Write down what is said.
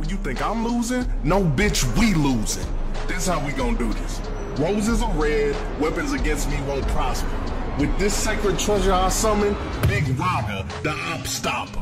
Oh, you think I'm losing? No, bitch, we losing. This how we gonna do this. Roses are red, weapons against me won't prosper. With this sacred treasure I summon, Big Raga, the op stopper.